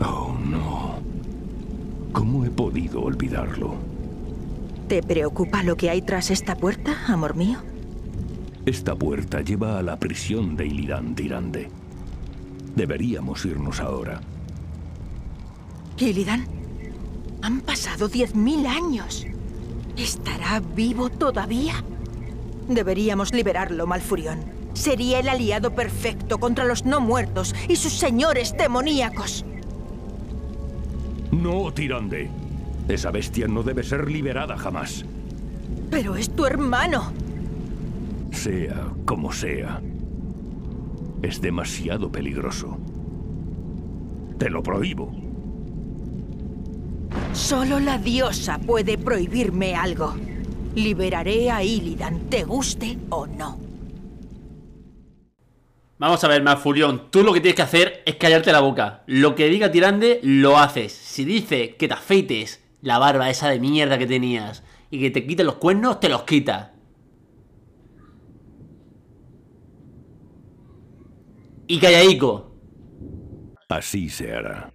Oh, no. ¿Cómo he podido olvidarlo? ¿Te preocupa lo que hay tras esta puerta, amor mío? Esta puerta lleva a la prisión de Illidan Tirande. Deberíamos irnos ahora. Illidan, han pasado 10.000 años. ¿Estará vivo todavía? Deberíamos liberarlo, Malfurión. Sería el aliado perfecto contra los no muertos y sus señores demoníacos. No, Tirande. Esa bestia no debe ser liberada jamás. Pero es tu hermano. Sea como sea. Es demasiado peligroso. Te lo prohíbo. Solo la diosa puede prohibirme algo. Liberaré a Illidan, te guste o no. Vamos a ver, Malfurión, tú lo que tienes que hacer es callarte la boca. Lo que diga Tirande, lo haces. Si dice que te afeites la barba esa de mierda que tenías y que te quites los cuernos, te los quita. Y callaico. Así se hará.